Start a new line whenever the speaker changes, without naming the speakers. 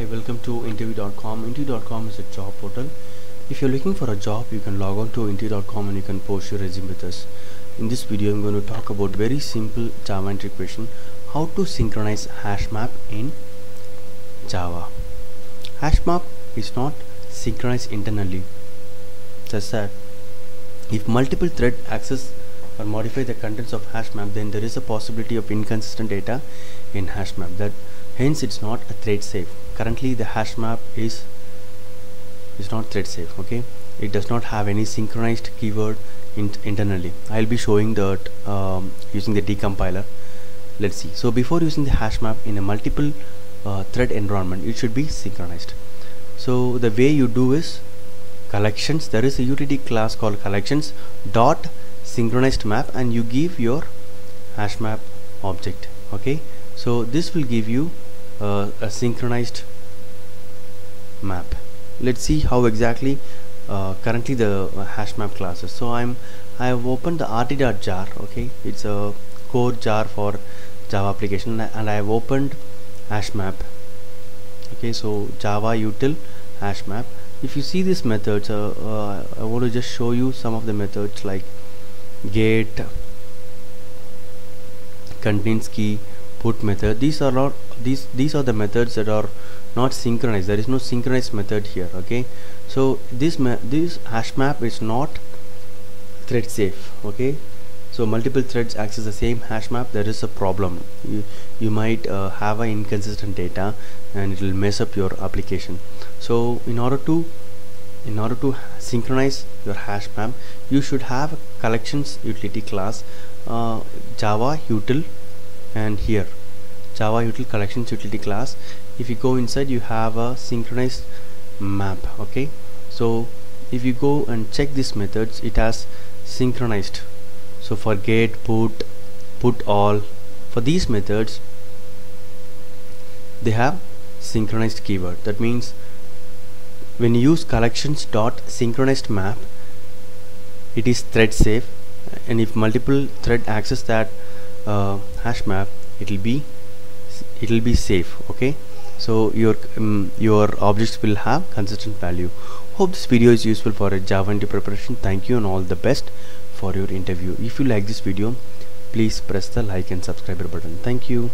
Hi, welcome to interview.com. Interview.com is a job portal. If you're looking for a job, you can log on to interview.com and you can post your resume with us. In this video, I'm going to talk about very simple Java entry question: how to synchronize hash map in Java. Hash map is not synchronized internally. Just that if multiple thread access or modify the contents of hash map, then there is a possibility of inconsistent data in hash map. That hence it's not a thread safe. Currently, the hash map is is not thread safe. Okay, it does not have any synchronized keyword in internally. I'll be showing that um, using the decompiler. Let's see. So before using the hash map in a multiple uh, thread environment, it should be synchronized. So the way you do is collections. There is a utility class called collections dot synchronized map, and you give your hash map object. Okay, so this will give you uh, a synchronized map. Let's see how exactly uh, currently the hash map classes. So I'm I have opened the rt.jar okay? It's a core jar for Java application and I have opened hash map. Okay so Java util hash map. If you see this methods uh, uh, I want to just show you some of the methods like get contains key put method. These are not these these are the methods that are not synchronized. There is no synchronized method here okay? So this this hash map is not thread safe okay? So multiple threads access the same hash map. There is a problem. You, you might uh, have an inconsistent data and it will mess up your application. So in order to in order to synchronize your hash map you should have collections utility class uh, java util and here java util collections utility class. If you go inside you have a synchronized map okay? So if you go and check these methods it has synchronized. So for get put put all. For these methods they have synchronized keyword. That means when you use collections dot synchronized map it is thread safe. And if multiple thread access that uh, hash map it will be it will be safe okay? So your um, your objects will have consistent value. Hope this video is useful for a java interview preparation. Thank you and all the best for your interview. If you like this video please press the like and subscribe button. Thank you